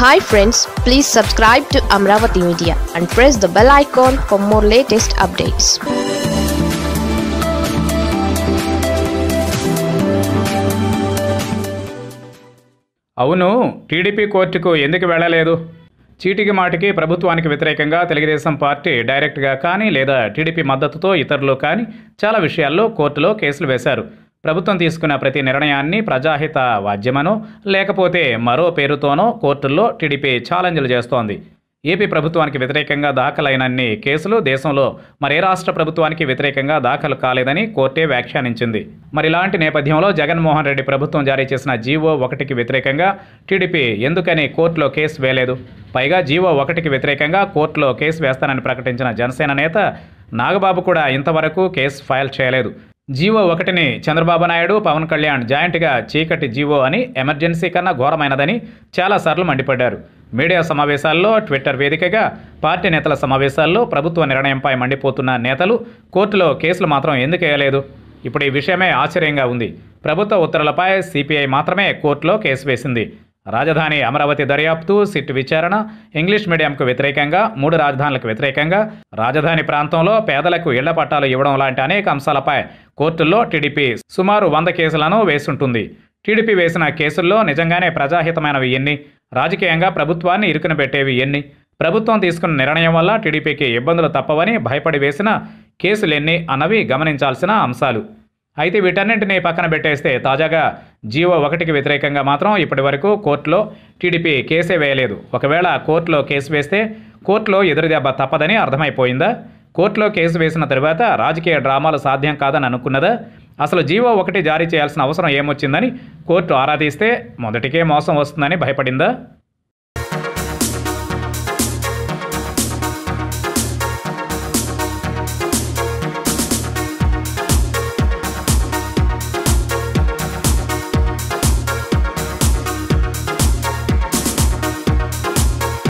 Hi friends please subscribe to Amaravati media and press the bell icon for more latest updates అవును TDP కోర్టుకు ఎందుకు వెళ్ళలేదు? చీటికి మాటికి ప్రభుత్వానికి వ్యతిరేకంగా తెలుగుదేశం పార్టీ డైరెక్ట్గా కానీ లేదా టీడీపీ మద్దతుతో ఇతరులు కానీ చాలా విషయాల్లో కోర్టులో కేసులు వేశారు. ప్రభుత్వం తీసుకున్న ప్రతి నిర్ణయాన్ని ప్రజాహిత వాద్యమనో లేకపోతే మరో పేరుతోనో కోర్టుల్లో టీడీపీ ఛాలెంజ్లు చేస్తోంది. ఏపీ ప్రభుత్వానికి వ్యతిరేకంగా దాఖలైనన్ని కేసులు దేశంలో మరే రాష్ట్ర ప్రభుత్వానికి వ్యతిరేకంగా దాఖలు కాలేదని కోర్టే వ్యాఖ్యానించింది. మరి ఇలాంటి నేపథ్యంలో జగన్మోహన్ రెడ్డి ప్రభుత్వం జారీ చేసిన జీవో ఒకటికి వ్యతిరేకంగా టీడీపీ ఎందుకని కోర్టులో కేసు వేయలేదు? పైగా జీవో ఒకటికి వ్యతిరేకంగా కోర్టులో కేసు వేస్తానని ప్రకటించిన జనసేన నేత నాగబాబు కూడా ఇంతవరకు కేసు ఫైల్ చేయలేదు. జీవో ఒకటిని చంద్రబాబు నాయుడు పవన్ కళ్యాణ్ జాయింట్గా చీకటి జీవో అని ఎమర్జెన్సీ కన్నా ఘోరమైనదని చాలాసార్లు మండిపడ్డారు. మీడియా సమావేశాల్లో ట్విట్టర్ వేదికగా పార్టీ నేతల సమావేశాల్లో ప్రభుత్వ నిర్ణయంపై మండిపోతున్న నేతలు కోర్టులో కేసులు మాత్రం ఎందుకు వేయలేదు? ఇప్పుడు ఈ విషయమే ఆశ్చర్యంగా ఉంది. ప్రభుత్వ ఉత్తర్వులపై సిపిఐ మాత్రమే కోర్టులో కేసు వేసింది. రాజధాని అమరావతి దర్యాప్తు సిట్ విచారణ ఇంగ్లీష్ మీడియంకు వ్యతిరేకంగా మూడు రాజధానులకు వ్యతిరేకంగా రాజధాని ప్రాంతంలో పేదలకు ఇళ్ళ పట్టాలు ఇవ్వడం లాంటి అనేక అంశాలపై కోర్టుల్లో టీడీపీ సుమారు వంద కేసులను వేసుంటుంది. టీడీపీ వేసిన కేసుల్లో నిజంగానే ప్రజాహితమైనవి ఎన్ని? రాజకీయంగా ప్రభుత్వాన్ని ఇరుకున పెట్టేవి ఎన్ని? ప్రభుత్వం తీసుకున్న నిర్ణయం వల్ల టీడీపీకి ఇబ్బందులు తప్పవని భయపడి వేసిన కేసులెన్ని అన్నవి గమనించాల్సిన అంశాలు. అయితే వీటన్నింటినీ పక్కన పెట్టేస్తే తాజాగా జీవో ఒకటికి వ్యతిరేకంగా మాత్రం ఇప్పటి వరకు కోర్టులో టీడీపీ కేసే వేయలేదు. ఒకవేళ కోర్టులో కేసు వేస్తే కోర్టులో ఎదురుదెబ్బ తప్పదని అర్థమైపోయిందా? కోర్టులో కేసు వేసిన తరువాత రాజకీయ డ్రామాలు సాధ్యం కాదని అనుకున్నదా? అసలు జీవో ఒకటి జారీ చేయాల్సిన అవసరం ఏమొచ్చిందని కోర్టు ఆరాధిస్తే మొదటికే మోసం వస్తుందని భయపడిందా?